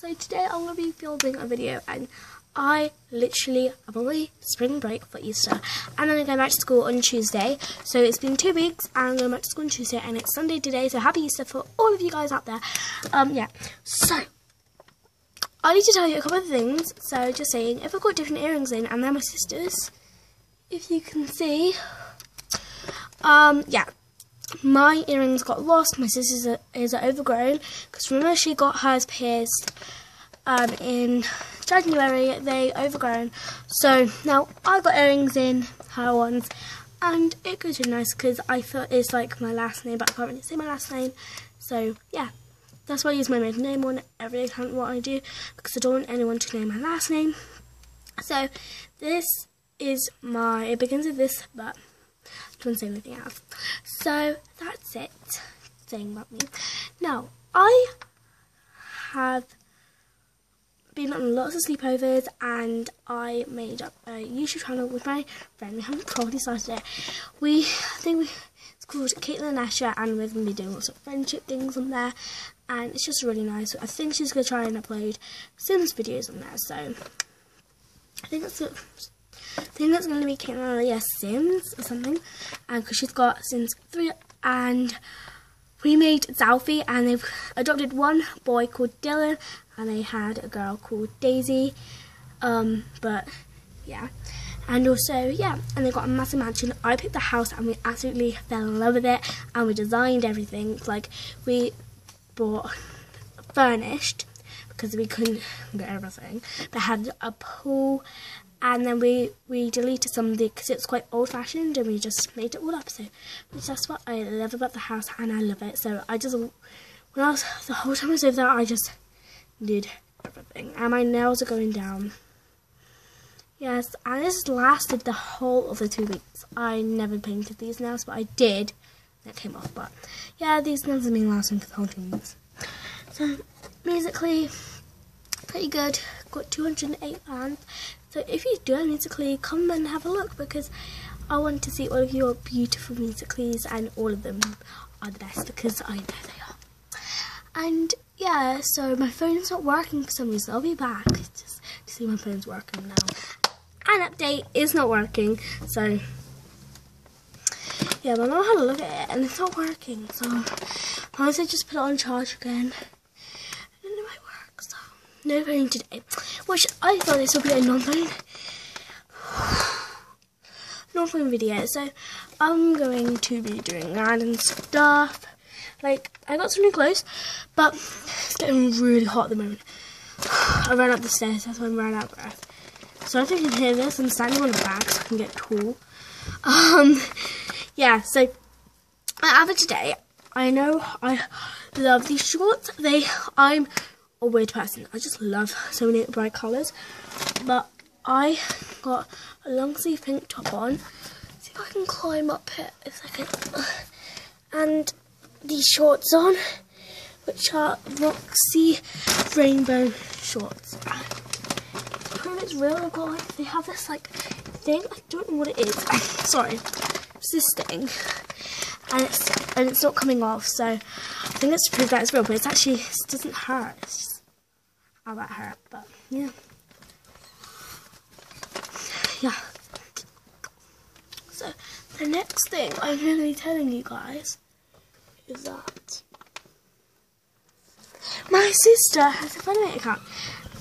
So today I'm going to be filming a video and I literally am away spring break for Easter and then I go back to school on Tuesday. So it's been two weeks and I'm going back to school on Tuesday and it's Sunday today. So happy Easter for all of you guys out there. Um, yeah. So I need to tell you a couple of things. So just saying, if I've got different earrings in and they're my sisters, if you can see, um, yeah my earrings got lost. My sister's are, is are overgrown because remember she got hers pierced um, in January. They overgrown, so now I got earrings in her ones, and it goes really nice because I thought it's like my last name, but I can't really say my last name. So yeah, that's why I use my maiden name on every account what I do because I don't want anyone to know my last name. So this is my. It begins with this, but say anything else. So that's it saying about me. Now I have been on lots of sleepovers and I made up a YouTube channel with my friend. We haven't probably started it. We I think we it's called Kaitlyn and Asher and we're gonna be doing lots of friendship things on there and it's just really nice. I think she's gonna try and upload Sims videos on there, so I think that's it. I think that's going to be Kaitlyn Sims or something. And because she's got Sims 3 and we made Zalfie and they've adopted one boy called Dylan and they had a girl called Daisy. Um, but yeah. And also, yeah, and they got a massive mansion. I picked the house and we absolutely fell in love with it and we designed everything. Like, we bought furnished because we couldn't get everything. They had a pool and then we we deleted some of it because it's quite old fashioned and we just made it all up so that's what I love about the house and I love it so I just when I was the whole time I was over there I just did everything and my nails are going down. Yes and this lasted the whole of the two weeks. I never painted these nails but I did. That came off but yeah these nails have been lasting for the whole two weeks. So Musical.ly pretty good. Got 208 pounds so if you do a Musical.ly, come and have a look because I want to see all of your beautiful musicallys and all of them are the best because I know they are. And yeah, so my phone's not working for some reason. I'll be back just to see my phone's working now. An update is not working, so yeah, I know how to look at it and it's not working. So I to just put it on charge again. No phone today. Which I thought this would be a non-phone non-phone video. So I'm going to be doing that and stuff. Like I got some new clothes, but it's getting really hot at the moment. I ran up the stairs, that's why I'm running out of breath. So if you can hear this, I'm standing on a bag so I can get cool. Um, yeah, so my outfit today, I know I love these shorts. They, I'm a weird person. I just love so many bright colours. But I got a long sleeve pink top on. See if I can climb up here a second. And these shorts on, which are Roxy Rainbow shorts. Prove it's real, I've got like, they have this like thing, I don't know what it is. Sorry, it's this thing. And it's, and it's not coming off, so I think it's to prove that it's real, but it's actually, it doesn't hurt. It's about her? But yeah. Yeah. So the next thing I'm going to be telling you guys is that my sister has a Funimate account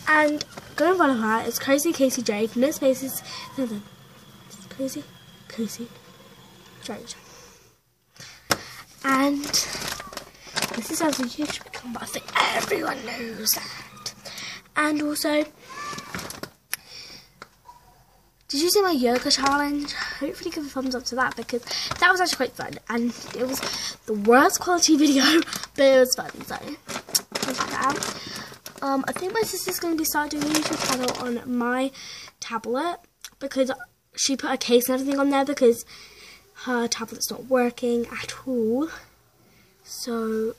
and go and follow her. It's Crazy Casie Jade. No spaces. Nothing. Crazy Casie Jade. And this is as a YouTube account, but I think everyone knows that. And also, did you see my yoga challenge? Hopefully give a thumbs up to that because that was actually quite fun. And it was the worst quality video, but it was fun. So, check that out. Um, I think my sister's going to be starting a YouTube channel on my tablet because she put a case and everything on there because her tablet's not working at all. So,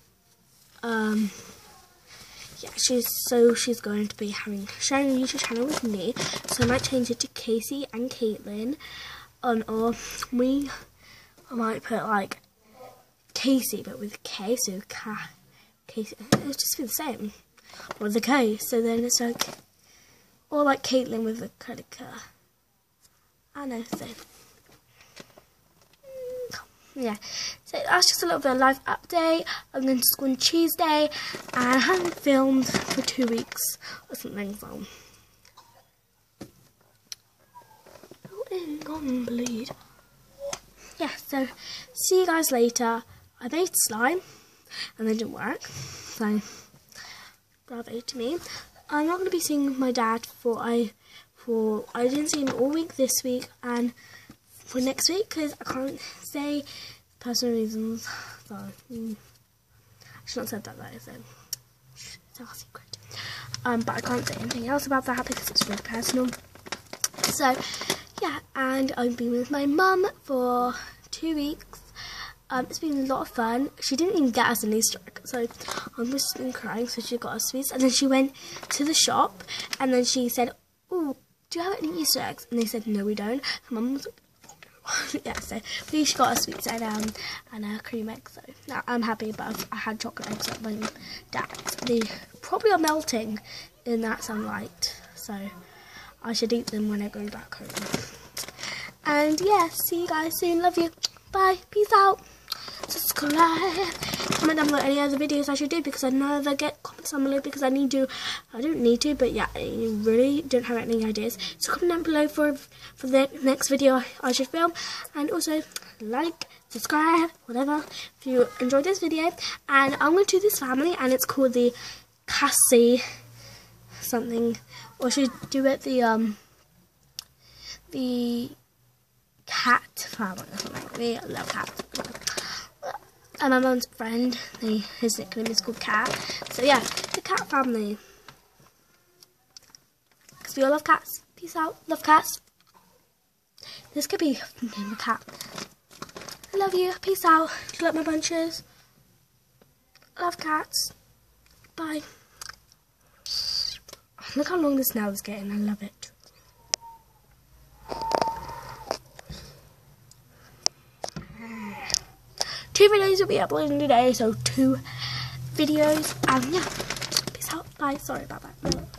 um, yeah, she's so she's going to be having sharing a YouTube channel with me. So I might change it to Casie and Kaitlyn. Um, or we I might put like Casey but with K, so Ka Casey. It'll just be the same. with a K. So then it's like, or like Caitlin with a credit card. I know, so. Yeah, so that's just a little bit of a life update. I'm going to school on Tuesday and I haven't filmed for two weeks or something, so. on bleed. Yeah, so see you guys later. I made slime and they didn't work. So bravo to me. I'm not gonna be seeing my dad for I for I didn't see him all week this week and for next week because I can't say personal reasons. So mm, I should not said that though, so it's our secret. Um, but I can't say anything else about that because it's really personal. So yeah, and I've been with my mum for two weeks. Um, it's been a lot of fun. She didn't even get us an Easter egg, so I've just been crying. So she got us sweets, and then she went to the shop, and then she said, "Oh, do you have any Easter eggs?" And they said, "No, we don't." Mum was yeah, so please she got a sweets and um and a cream egg. So now I'm happy, but I had chocolate eggs at my dad's. They probably are melting in that sunlight, so I should eat them when I go back home. And yeah, see you guys soon. Love you. Bye. Peace out. Subscribe. Comment down below any other videos I should do because I never get comments down below because I need to. I don't need to, but yeah, I really don't have any ideas. So comment down below for for the next video I should film, and also like, subscribe, whatever if you enjoyed this video. And I'm going to do this family, and it's called the Cassie something, or should do it the um the cat family or something. We love cats. And my mum's friend, they, his nickname is called Cat. So yeah, the cat family. Because we all love cats. Peace out. Love cats. This could be name a cat. I love you. Peace out. Do you like my bunches? Love cats. Bye. Look how long this nail is getting. I love it. Two videos will be uploading today, so two videos. And yeah, peace out. Bye. Sorry about that.